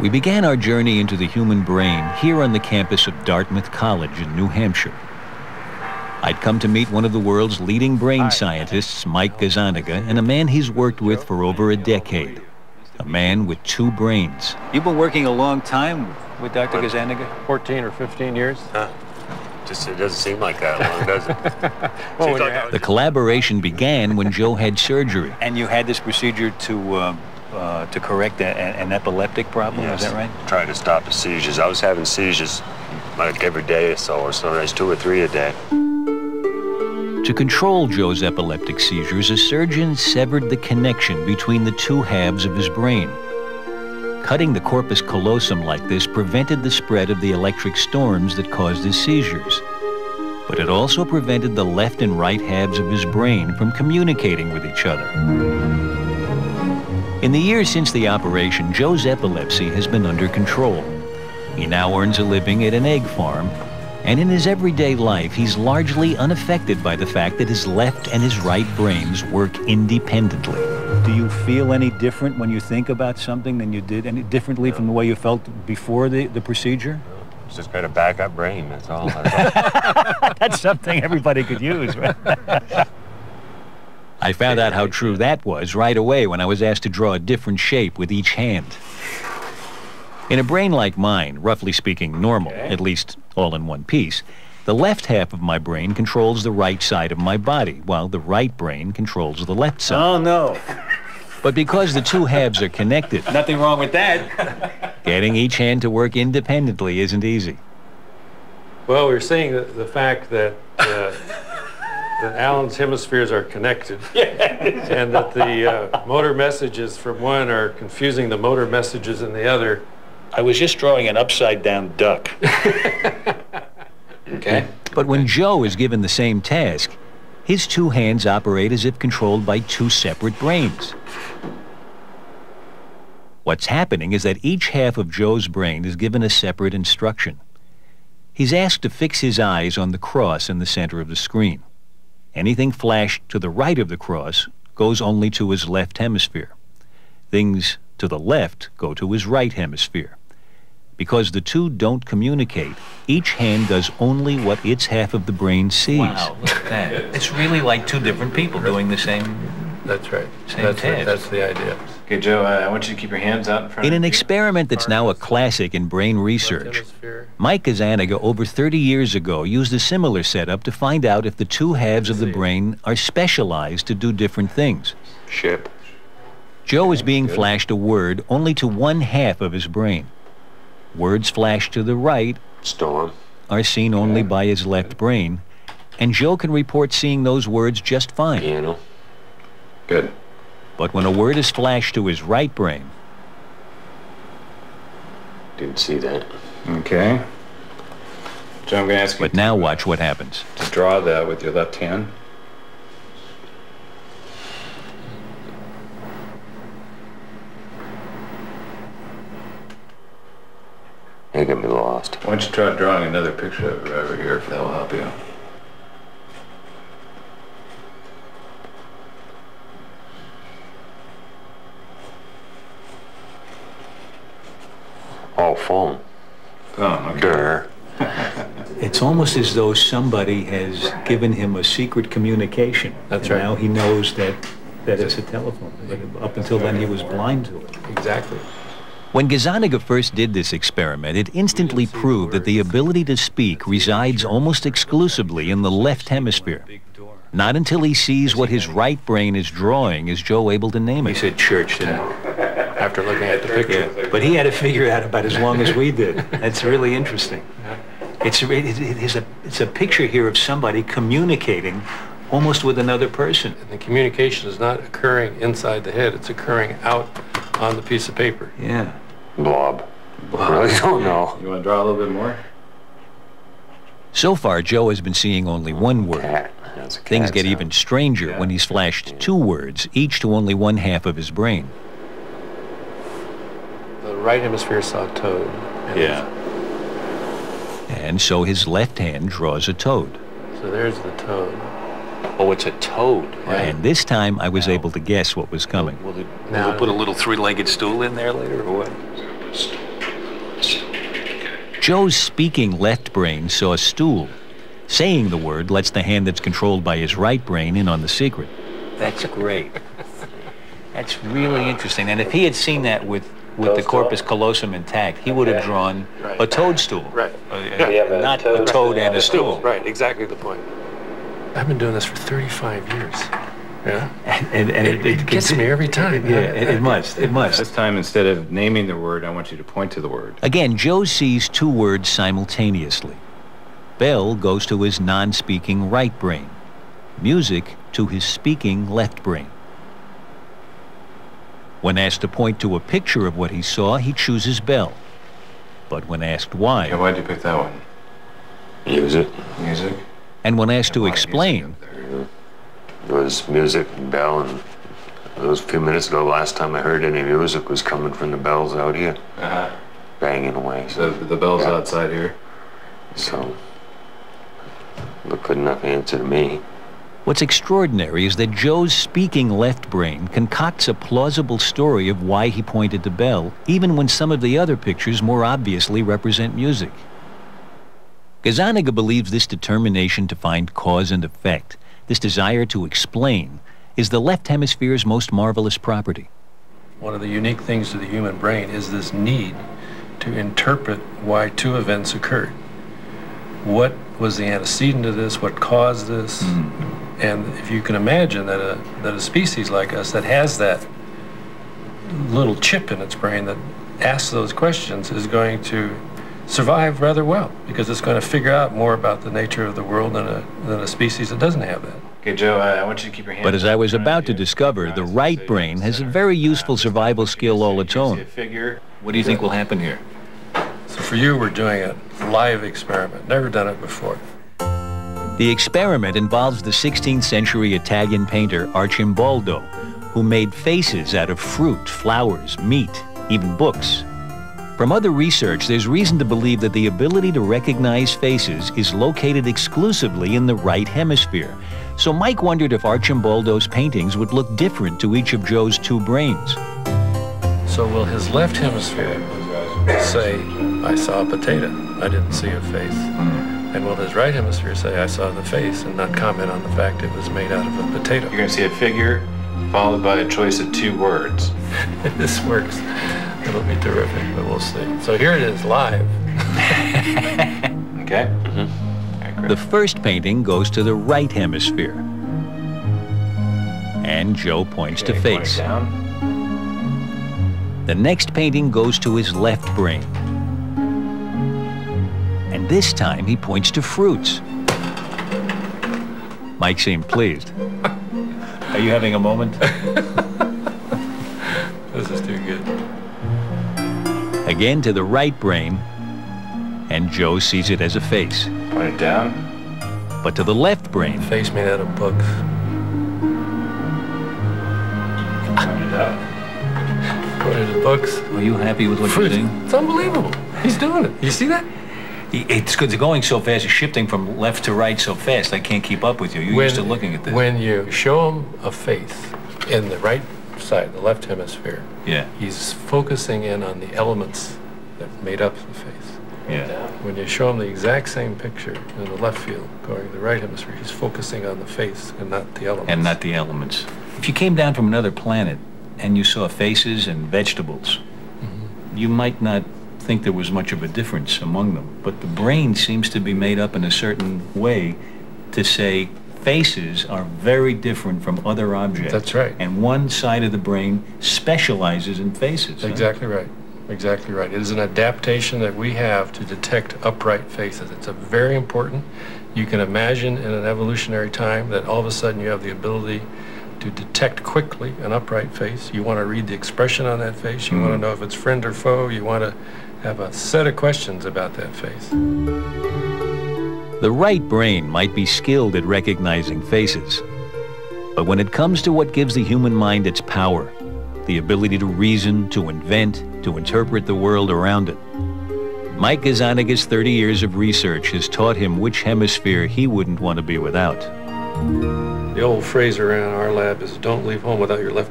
We began our journey into the human brain here on the campus of Dartmouth College in New Hampshire. I'd come to meet one of the world's leading brain scientists, Mike Gazzaniga, and a man he's worked with for over a decade. A man with two brains. You've been working a long time with Dr. Gazzaniga? 14 or 15 years. Huh. Just, it doesn't seem like that long, does it? Well, like The collaboration began when Joe had surgery. And you had this procedure to uh, uh, to correct a, an epileptic problem, Yes. is that right? Trying to stop the seizures. I was having seizures like every day or so, or sometimes two or three a day. To control Joe's epileptic seizures, a surgeon severed the connection between the two halves of his brain. Cutting the corpus callosum like this prevented the spread of the electric storms that caused his seizures. But it also prevented the left and right halves of his brain from communicating with each other. In the years since the operation, Joe's epilepsy has been under control. He now earns a living at an egg farm, and in his everyday life, he's largely unaffected by the fact that his left and his right brains work independently. Do you feel any different when you think about something than you did any differently from the way you felt before the, the procedure? It's just got a backup brain, that's all. That's all. That's something everybody could use, right? I found out how true that was right away when I was asked to draw a different shape with each hand. In a brain like mine, roughly speaking normal, at least all in one piece, the left half of my brain controls the right side of my body, while the right brain controls the left side. Oh, no. But because the two halves are connected, Nothing wrong with that. getting each hand to work independently isn't easy. Well, we're seeing the, the fact that, uh, that Alan's hemispheres are connected. And that the uh, motor messages from one are confusing the motor messages in the other. I was just drawing an upside down duck. Okay. But when Joe is given the same task, his two hands operate as if controlled by two separate brains. What's happening is that each half of Joe's brain is given a separate instruction. He's asked to fix his eyes on the cross in the center of the screen. Anything flashed to the right of the cross goes only to his left hemisphere. Things to the left go to his right hemisphere. Because the two don't communicate, each hand does only what its half of the brain sees. Wow, look at that. It's really like two different people doing the same. That's right. Same That's, the- task. that's the idea. Okay, Joe, uh, I want you to keep your hands out in front In of an experiment that's now a classic in brain research. Mike Gazzaniga over 30 years ago used a similar setup to find out if the two halves of the brain are specialized to do different things. Ship. Joe is being flashed a word only to one half of his brain. Words flashed to the right Storm. are seen only by his left brain, and Joe can report seeing those words just fine. Piano. Good. But when a word is flashed to his right brain, Didn't see that. Okay. Joe, I'm going to ask you but now watch what happens. to draw that with your left hand. You're gonna be lost. Why don't you try drawing another picture of it over here if that will help you. Oh, phone. Oh, okay. Durr. It's almost as though somebody has given him a secret communication. That's and right. Now he knows that, that it's a telephone. But up until then, he was blind to it. Exactly. When Gazzaniga first did this experiment, it instantly proved that the ability to speak resides almost exclusively in the left hemisphere. Not until he sees what his right brain is drawing is Joe able to name it. He said church, didn't he? After looking at the picture. Yeah, but he had to figure it out about as long as we did. That's really interesting. It's, it, it is a, it's a picture here of somebody communicating almost with another person. And the communication is not occurring inside the head, it's occurring out on the piece of paper. Yeah. Blob. i Really don't know. You want to draw a little bit more? So far, Joe has been seeing only one word. Cat. That's a cat Things get sound. even stranger when he's flashed two words, each to only one half of his brain. The right hemisphere saw toad. and Yeah. And so his left hand draws a toad. So there's the toad. Oh, it's a toad, And this time I was able to guess what was coming. Will, it, Now- will it put a little three-legged stool in there later, or what? Joe's speaking left brain saw a stool. Saying the word lets the hand that's controlled by his right brain in on the secret. That's great. That's really interesting. And if he had seen that with, with the corpus callosum intact, he would have drawn Right. a toadstool. Right. Uh, Yeah, not but a toad and a stool. Right, exactly the point. I've been doing this for 35 years. Yeah. And, and It, it gets me every time. Yeah, it, it must. It must. This time, instead of naming the word, I want you to point to the word. Again, Joe sees two words simultaneously. Bell goes to his non-speaking right brain. Music to his speaking left brain. When asked to point to a picture of what he saw, he chooses Bell. But when asked Yeah, why, why'd you pick that one? Music. Music? and when asked to A lot of music explain, up there. It was music and bell, and it was a few minutes ago. Last time I heard any music was coming from the bells out here, Uh-huh. banging away. So the bell's Yeah. outside here. So, look good enough answer to me. What's extraordinary is that Joe's speaking left brain concocts a plausible story of why he pointed to Bell, even when some of the other pictures more obviously represent music. Gazzaniga believes this determination to find cause and effect, this desire to explain, is the left hemisphere's most marvelous property. One of the unique things to the human brain is this need to interpret why two events occurred. What was the antecedent of this? What caused this? Mm-hmm. And if you can imagine that a, that a species like us that has that little chip in its brain that asks those questions is going to survive rather well because it's going to figure out more about the nature of the world than a, than a species that doesn't have that. Okay, Joe, I, I want you to keep your hand. But as I was about to discover, the right brain has a very useful uh, survival skill all its own. You see a figure. What do you think will happen here? So for you, we're doing a live experiment. Never done it before. The experiment involves the 16th century Italian painter Arcimboldo, who made faces out of fruit, flowers, meat, even books. From other research, there's reason to believe that the ability to recognize faces is located exclusively in the right hemisphere. So Mike wondered if Arcimboldo's paintings would look different to each of Joe's two brains. So will his left hemisphere say, I saw a potato, I didn't see a face? And will his right hemisphere say, I saw the face, and not comment on the fact it was made out of a potato? You're going to see a figure followed by a choice of two words. If this works, it'll be terrific, but we'll see. So here it is, live. Okay? Mm-hmm. The first painting goes to the right hemisphere. And Joe points to Okay, point it face. down. The next painting goes to his left brain. And this time he points to fruits. Mike seemed pleased. Are you having a moment? This is too good. Again to the right brain, and Joe sees it as a face. Point it down. But to the left brain, Face made out of books. Point it up. What are the books? are you happy with what Fruit. you're seeing? It's unbelievable. He's doing it. You see that? It's going so fast. It's shifting from left to right so fast. I can't keep up with you. You're used to looking at this. When you show him a face in the right side, the left hemisphere, yeah, he's focusing in on the elements that made up the face. yeah. When you show him the exact same picture in the left field going to the right hemisphere, he's focusing on the face and not the elements. and not the elements. If you came down from another planet and you saw faces and vegetables, mm-hmm. you might not think there was much of a difference among them. But the brain seems to be made up in a certain way to say faces are very different from other objects. That's right. And one side of the brain specializes in faces. huh? Exactly right. Exactly right. It is an adaptation that we have to detect upright faces. It's a very important. You can imagine in an evolutionary time that all of a sudden you have the ability to detect quickly an upright face. You want to read the expression on that face. You want to mm-hmm. know if it's friend or foe. You want to have a set of questions about that face. The right brain might be skilled at recognizing faces. But when it comes to what gives the human mind its power, the ability to reason, to invent, to interpret the world around it, Mike Gazzaniga's 30 years of research has taught him which hemisphere he wouldn't want to be without. The old phrase around our lab is don't leave home without your left